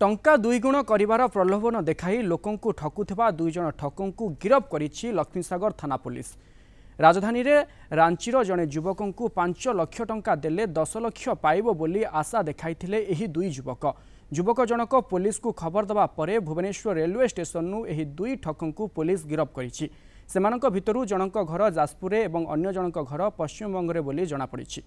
ଟଙ୍କା ଦୁଇଗୁଣ କରିବାର ପ୍ରଲୋଭନ ଦେଖାଇ ଲୋକଙ୍କୁ ଠକୁଥିବା ଦୁଇଜଣ ଠକଙ୍କୁ ଗିରଫ କରିଛି ଲକ୍ଷ୍ମୀସାଗର ଥାନା ପୋଲିସ। ରାଜଧାନୀରେ ରାଞ୍ଚିର ଜଣେ ଯୁବକଙ୍କୁ ପାଞ୍ଚ ଲକ୍ଷ ଟଙ୍କା ଦେଲେ ଦଶ ଲକ୍ଷ ପାଇବ ବୋଲି ଆଶା ଦେଖାଇଥିଲେ ଏହି ଦୁଇ ଯୁବକ। ଯୁବକ ଜଣକ ପୋଲିସକୁ ଖବର ଦେବା ପରେ ଭୁବନେଶ୍ୱର ରେଲୱେ ଷ୍ଟେସନରୁ ଏହି ଦୁଇ ଠକଙ୍କୁ ପୋଲିସ ଗିରଫ କରିଛି। ସେମାନଙ୍କ ଭିତରୁ ଜଣଙ୍କ ଘର ଯାଜପୁରରେ ଏବଂ ଅନ୍ୟ ଜଣଙ୍କ ଘର ପଶ୍ଚିମବଙ୍ଗରେ ବୋଲି ଜଣାପଡ଼ିଛି।